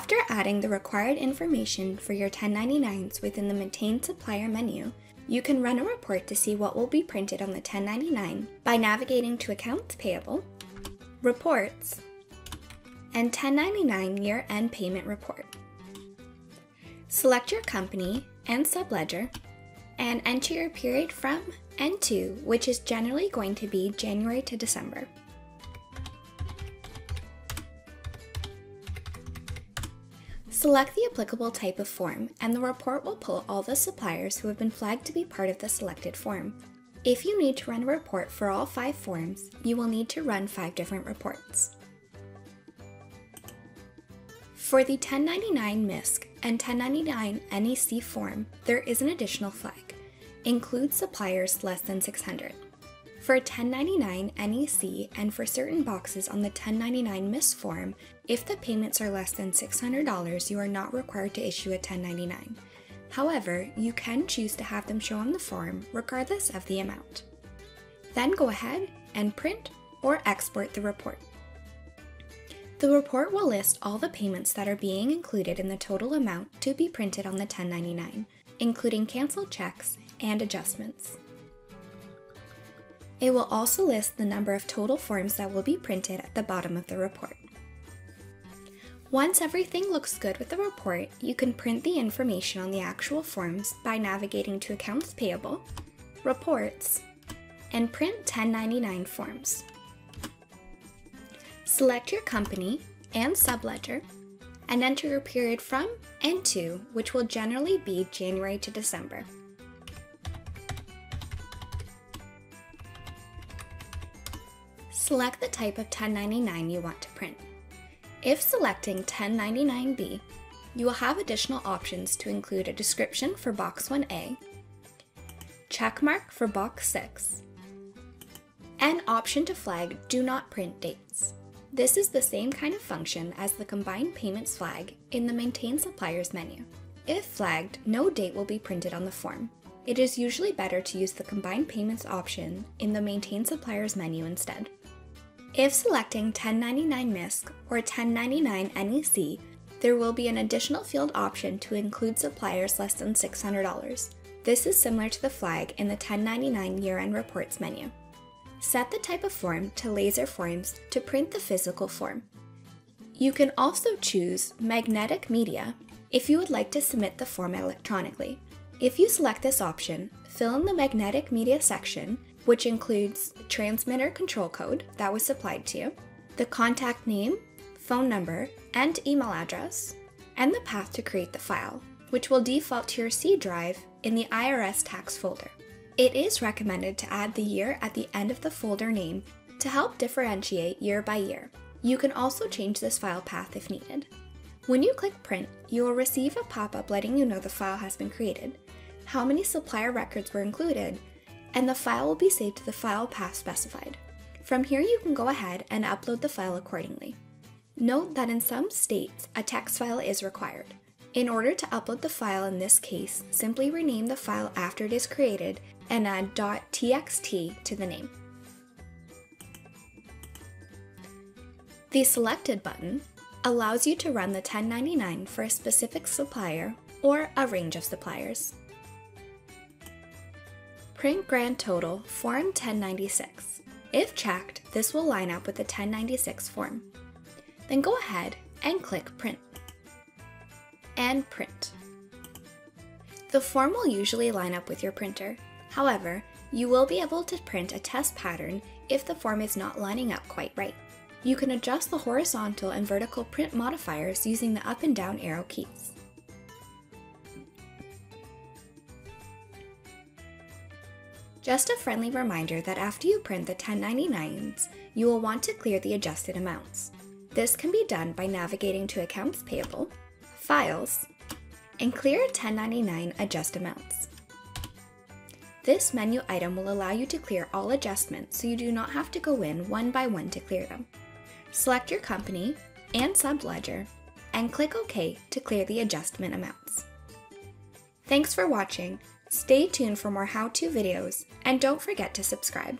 After adding the required information for your 1099s within the Maintain Supplier menu, you can run a report to see what will be printed on the 1099 by navigating to Accounts Payable, Reports, and 1099 Year End Payment Report. Select your company and subledger and enter your period from and to, which is generally going to be January to December. Select the applicable type of form, and the report will pull all the suppliers who have been flagged to be part of the selected form. If you need to run a report for all five forms, you will need to run five different reports. For the 1099 MISC and 1099 NEC form, there is an additional flag. Include suppliers less than 600. For a 1099 NEC and for certain boxes on the 1099 MISC form, if the payments are less than $600, you are not required to issue a 1099. However, you can choose to have them show on the form regardless of the amount. Then go ahead and print or export the report. The report will list all the payments that are being included in the total amount to be printed on the 1099, including canceled checks and adjustments. It will also list the number of total forms that will be printed at the bottom of the report. Once everything looks good with the report, you can print the information on the actual forms by navigating to Accounts Payable, Reports, and Print 1099 forms. Select your company and subledger and enter your period from and to, which will generally be January to December. Select the type of 1099 you want to print. If selecting 1099B, you will have additional options to include a description for Box 1A, checkmark for Box 6, and option to flag Do Not Print Dates. This is the same kind of function as the Combined Payments flag in the Maintain Suppliers menu. If flagged, no date will be printed on the form. It is usually better to use the Combined Payments option in the Maintain Suppliers menu instead. If selecting 1099 MISC or 1099 NEC, there will be an additional field option to include suppliers less than $600. This is similar to the flag in the 1099 year-end reports menu. Set the type of form to laser forms to print the physical form. You can also choose magnetic media if you would like to submit the form electronically. If you select this option, fill in the magnetic media section which includes transmitter control code that was supplied to you, the contact name, phone number, and email address, and the path to create the file, which will default to your C drive in the IRS tax folder. It is recommended to add the year at the end of the folder name to help differentiate year by year. You can also change this file path if needed. When you click print, you will receive a pop-up letting you know the file has been created, how many supplier records were included, and the file will be saved to the file path specified. From here you can go ahead and upload the file accordingly. Note that in some states, a text file is required. In order to upload the file in this case, simply rename the file after it is created and add .txt to the name. The Selected button allows you to run the 1099 for a specific supplier or a range of suppliers. Print grand total Form 1096. If checked, this will line up with the 1096 form. Then go ahead and click Print. And print. The form will usually line up with your printer. However, you will be able to print a test pattern if the form is not lining up quite right. You can adjust the horizontal and vertical print modifiers using the up and down arrow keys. Just a friendly reminder that after you print the 1099s, you will want to clear the adjusted amounts. This can be done by navigating to Accounts Payable, Files, and Clear 1099 Adjust Amounts. This menu item will allow you to clear all adjustments so you do not have to go in one by one to clear them. Select your company and subledger and click OK to clear the adjustment amounts. Thanks for watching Stay tuned for more how-to videos, and don't forget to subscribe.